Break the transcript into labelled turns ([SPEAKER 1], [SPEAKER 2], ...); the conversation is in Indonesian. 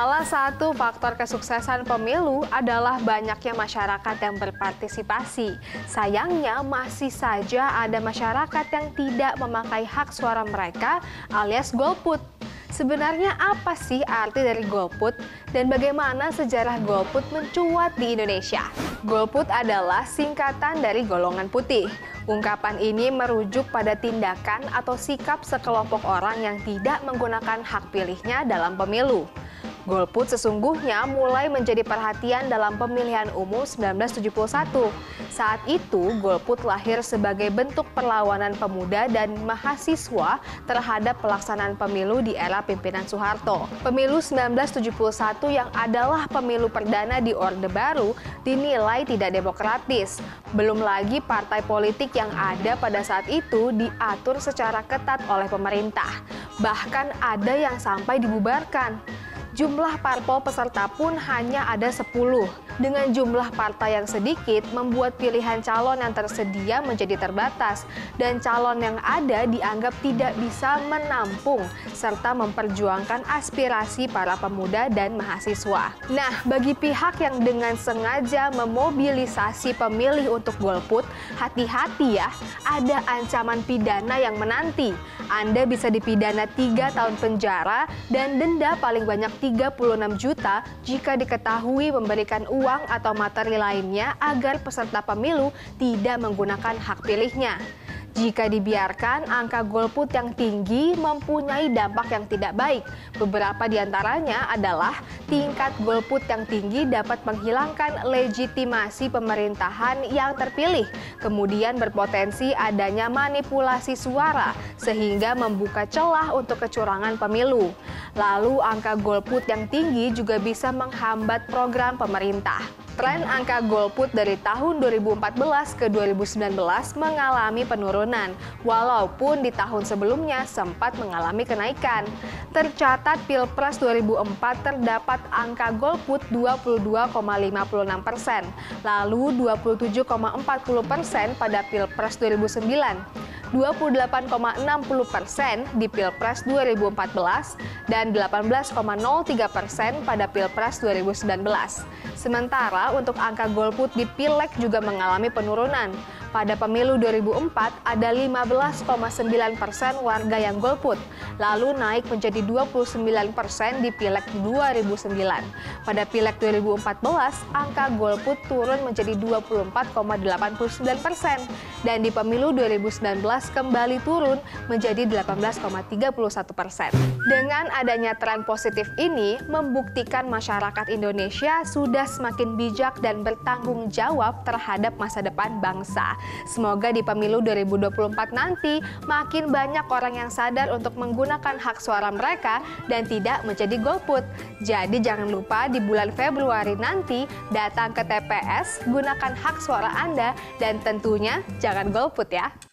[SPEAKER 1] Salah satu faktor kesuksesan pemilu adalah banyaknya masyarakat yang berpartisipasi. Sayangnya masih saja ada masyarakat yang tidak memakai hak suara mereka alias golput. Sebenarnya apa sih arti dari golput dan bagaimana sejarah golput mencuat di Indonesia? Golput adalah singkatan dari golongan putih. Ungkapan ini merujuk pada tindakan atau sikap sekelompok orang yang tidak menggunakan hak pilihnya dalam pemilu. Golput sesungguhnya mulai menjadi perhatian dalam pemilihan umum 1971. Saat itu, golput lahir sebagai bentuk perlawanan pemuda dan mahasiswa terhadap pelaksanaan pemilu di era pimpinan Soeharto. Pemilu 1971 yang adalah pemilu perdana di Orde Baru dinilai tidak demokratis. Belum lagi partai politik yang ada pada saat itu diatur secara ketat oleh pemerintah. Bahkan ada yang sampai dibubarkan jumlah parpol peserta pun hanya ada 10. Dengan jumlah partai yang sedikit, membuat pilihan calon yang tersedia menjadi terbatas, dan calon yang ada dianggap tidak bisa menampung serta memperjuangkan aspirasi para pemuda dan mahasiswa. Nah, bagi pihak yang dengan sengaja memobilisasi pemilih untuk golput, hati-hati ya, ada ancaman pidana yang menanti. Anda bisa dipidana 3 tahun penjara dan denda paling banyak 36 juta jika diketahui memberikan uang atau materi lainnya agar peserta pemilu tidak menggunakan hak pilihnya. Jika dibiarkan, angka golput yang tinggi mempunyai dampak yang tidak baik. Beberapa di antaranya adalah tingkat golput yang tinggi dapat menghilangkan legitimasi pemerintahan yang terpilih, kemudian berpotensi adanya manipulasi suara sehingga membuka celah untuk kecurangan pemilu. Lalu angka golput yang tinggi juga bisa menghambat program pemerintah. Tren angka golput dari tahun 2014 ke 2019 mengalami penurunan, walaupun di tahun sebelumnya sempat mengalami kenaikan. Tercatat Pilpres 2004 terdapat angka golput 22,56 persen, lalu 27,40 persen pada Pilpres 2009. 28,60 persen di Pilpres 2014 dan 18,03 persen pada Pilpres 2019. Sementara untuk angka golput di Pileg juga mengalami penurunan. Pada pemilu 2004 ada 15,9 persen warga yang golput, lalu naik menjadi 29 persen di Pileg 2009. Pada Pileg 2014, angka golput turun menjadi 24,89 persen, dan di pemilu 2019 kembali turun menjadi 18,31 persen. Dengan adanya tren positif ini, membuktikan masyarakat Indonesia sudah semakin bijak dan bertanggung jawab terhadap masa depan bangsa. Semoga di pemilu 2024 nanti makin banyak orang yang sadar untuk menggunakan hak suara mereka dan tidak menjadi golput. Jadi jangan lupa di bulan Februari nanti datang ke TPS, gunakan hak suara Anda dan tentunya jangan golput ya.